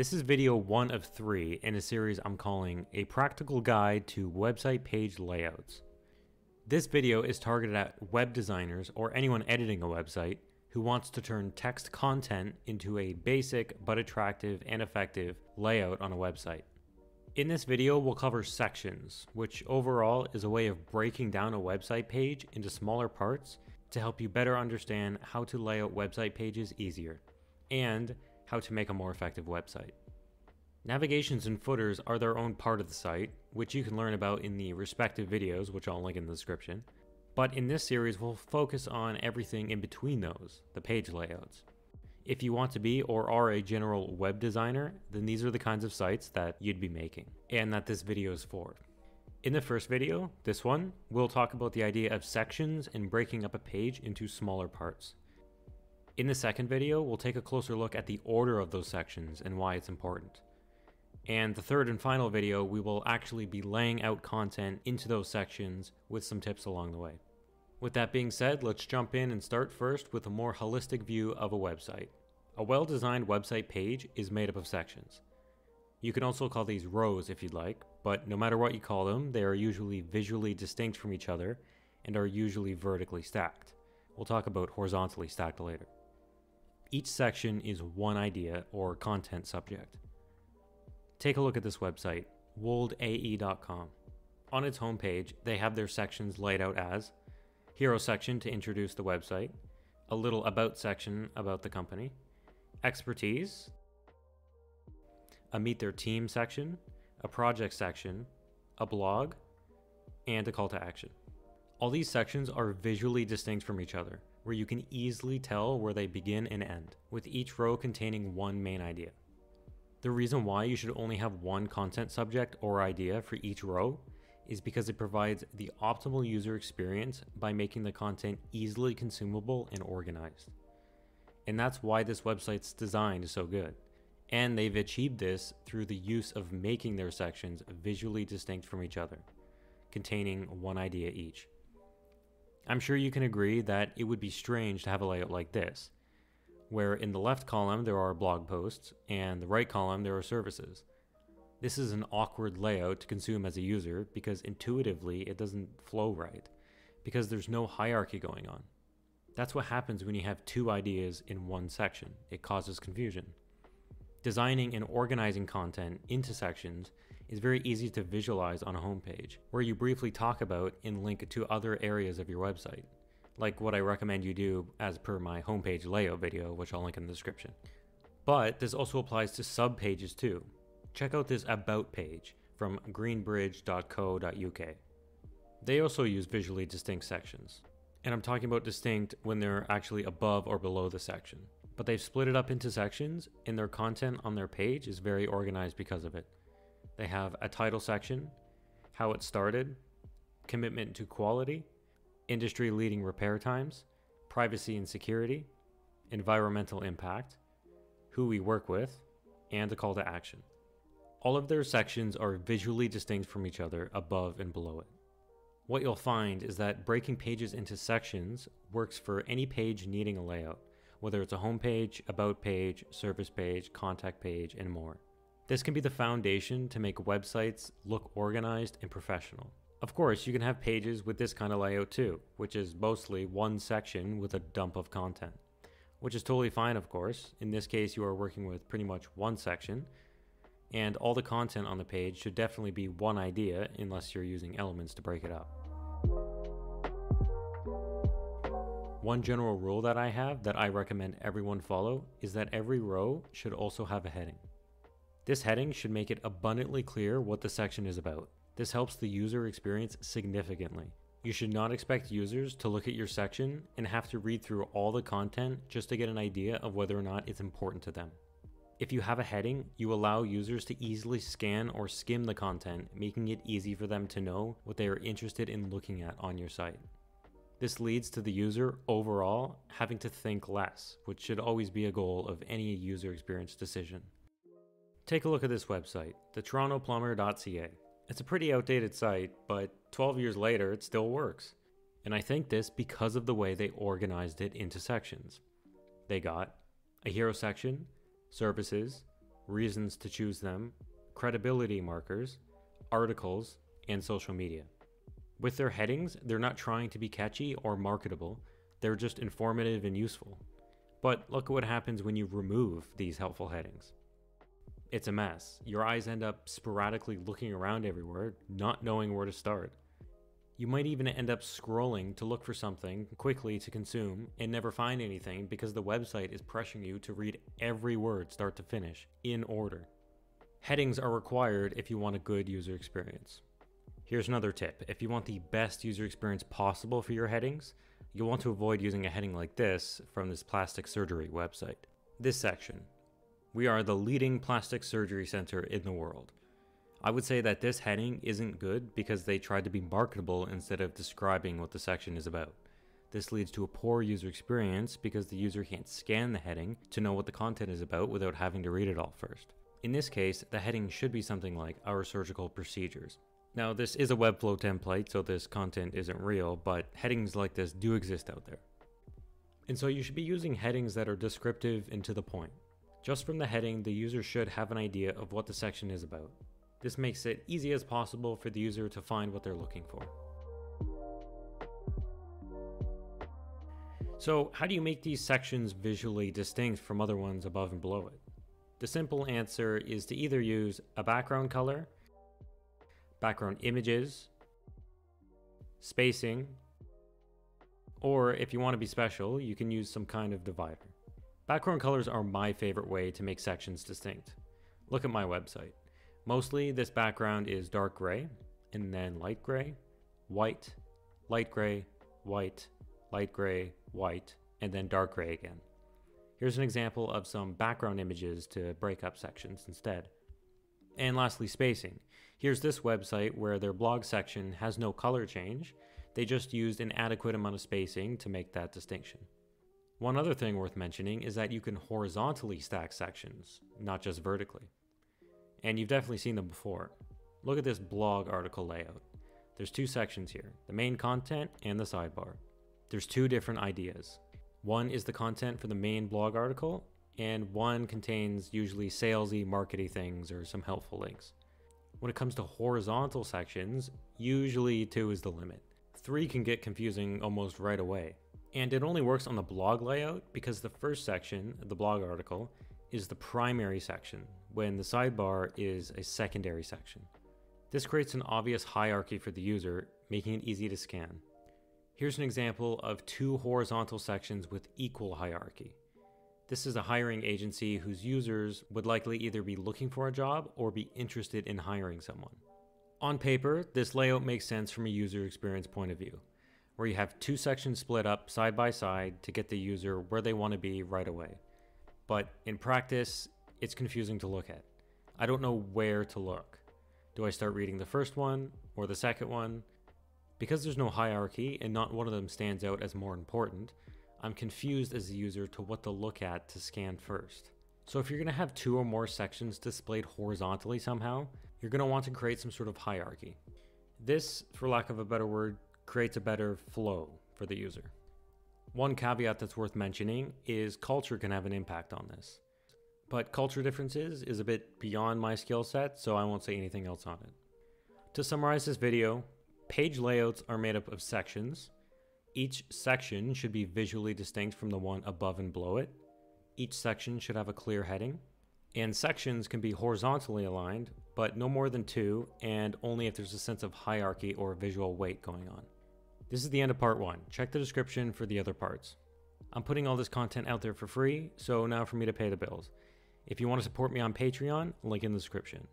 This is video one of three in a series I'm calling A Practical Guide to Website Page Layouts. This video is targeted at web designers or anyone editing a website who wants to turn text content into a basic but attractive and effective layout on a website. In this video, we'll cover sections, which overall is a way of breaking down a website page into smaller parts to help you better understand how to lay out website pages easier, and how to make a more effective website. Navigations and footers are their own part of the site, which you can learn about in the respective videos, which I'll link in the description. But in this series, we'll focus on everything in between those, the page layouts. If you want to be or are a general web designer, then these are the kinds of sites that you'd be making, and that this video is for. In the first video, this one, we'll talk about the idea of sections and breaking up a page into smaller parts. In the second video, we'll take a closer look at the order of those sections and why it's important. And the third and final video, we will actually be laying out content into those sections with some tips along the way. With that being said, let's jump in and start first with a more holistic view of a website. A well designed website page is made up of sections. You can also call these rows if you'd like, but no matter what you call them, they are usually visually distinct from each other and are usually vertically stacked. We'll talk about horizontally stacked later. Each section is one idea or content subject. Take a look at this website, woldae.com. On its homepage, they have their sections laid out as Hero section to introduce the website, a little About section about the company, Expertise, a Meet Their Team section, a Project section, a blog, and a call to action. All these sections are visually distinct from each other, where you can easily tell where they begin and end, with each row containing one main idea. The reason why you should only have one content subject or idea for each row is because it provides the optimal user experience by making the content easily consumable and organized. And that's why this website's design is so good. And they've achieved this through the use of making their sections visually distinct from each other, containing one idea each. I'm sure you can agree that it would be strange to have a layout like this, where in the left column there are blog posts and the right column there are services. This is an awkward layout to consume as a user because intuitively it doesn't flow right, because there's no hierarchy going on. That's what happens when you have two ideas in one section, it causes confusion. Designing and organizing content into sections is very easy to visualize on a homepage, where you briefly talk about and link to other areas of your website, like what I recommend you do as per my homepage layout video, which I'll link in the description. But this also applies to subpages too. Check out this About page from greenbridge.co.uk. They also use visually distinct sections. And I'm talking about distinct when they're actually above or below the section but they've split it up into sections, and their content on their page is very organized because of it. They have a title section, how it started, commitment to quality, industry leading repair times, privacy and security, environmental impact, who we work with, and a call to action. All of their sections are visually distinct from each other above and below it. What you'll find is that breaking pages into sections works for any page needing a layout whether it's a home page, about page, service page, contact page, and more. This can be the foundation to make websites look organized and professional. Of course, you can have pages with this kind of layout too, which is mostly one section with a dump of content. Which is totally fine, of course. In this case, you are working with pretty much one section, and all the content on the page should definitely be one idea unless you're using elements to break it up. One general rule that I have that I recommend everyone follow is that every row should also have a heading. This heading should make it abundantly clear what the section is about. This helps the user experience significantly. You should not expect users to look at your section and have to read through all the content just to get an idea of whether or not it's important to them. If you have a heading, you allow users to easily scan or skim the content, making it easy for them to know what they are interested in looking at on your site. This leads to the user overall having to think less, which should always be a goal of any user experience decision. Take a look at this website, thetorontopLumber.ca. It's a pretty outdated site, but 12 years later it still works. And I think this because of the way they organized it into sections. They got a hero section, services, reasons to choose them, credibility markers, articles, and social media. With their headings, they're not trying to be catchy or marketable, they're just informative and useful. But look at what happens when you remove these helpful headings. It's a mess. Your eyes end up sporadically looking around everywhere, not knowing where to start. You might even end up scrolling to look for something quickly to consume and never find anything because the website is pressuring you to read every word start to finish in order. Headings are required if you want a good user experience. Here's another tip if you want the best user experience possible for your headings, you'll want to avoid using a heading like this from this plastic surgery website. This section We are the leading plastic surgery center in the world. I would say that this heading isn't good because they tried to be marketable instead of describing what the section is about. This leads to a poor user experience because the user can't scan the heading to know what the content is about without having to read it all first. In this case, the heading should be something like Our Surgical Procedures. Now, this is a Webflow template, so this content isn't real, but headings like this do exist out there. And so you should be using headings that are descriptive and to the point. Just from the heading, the user should have an idea of what the section is about. This makes it easy as possible for the user to find what they're looking for. So how do you make these sections visually distinct from other ones above and below it? The simple answer is to either use a background color, background images, spacing, or if you want to be special, you can use some kind of divider. Background colors are my favorite way to make sections distinct. Look at my website. Mostly this background is dark gray, and then light gray, white, light gray, white, light gray, white, and then dark gray again. Here's an example of some background images to break up sections instead. And lastly, spacing. Here's this website where their blog section has no color change, they just used an adequate amount of spacing to make that distinction. One other thing worth mentioning is that you can horizontally stack sections, not just vertically and you've definitely seen them before. Look at this blog article layout. There's two sections here, the main content and the sidebar. There's two different ideas. One is the content for the main blog article, and one contains usually salesy, markety things or some helpful links. When it comes to horizontal sections, usually two is the limit. Three can get confusing almost right away. And it only works on the blog layout because the first section, the blog article, is the primary section, when the sidebar is a secondary section. This creates an obvious hierarchy for the user, making it easy to scan. Here's an example of two horizontal sections with equal hierarchy. This is a hiring agency whose users would likely either be looking for a job or be interested in hiring someone. On paper, this layout makes sense from a user experience point of view, where you have two sections split up side by side to get the user where they want to be right away. But in practice, it's confusing to look at. I don't know where to look. Do I start reading the first one or the second one? Because there's no hierarchy and not one of them stands out as more important, I'm confused as a user to what to look at to scan first. So if you're going to have two or more sections displayed horizontally somehow, you're going to want to create some sort of hierarchy. This, for lack of a better word, creates a better flow for the user. One caveat that's worth mentioning is culture can have an impact on this but culture differences is a bit beyond my skill set, so I won't say anything else on it. To summarize this video, page layouts are made up of sections. Each section should be visually distinct from the one above and below it. Each section should have a clear heading. And sections can be horizontally aligned, but no more than two, and only if there's a sense of hierarchy or visual weight going on. This is the end of part one. Check the description for the other parts. I'm putting all this content out there for free, so now for me to pay the bills. If you want to support me on Patreon, link in the description.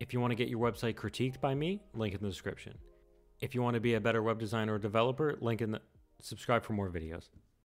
If you want to get your website critiqued by me, link in the description. If you want to be a better web designer or developer, link in the subscribe for more videos.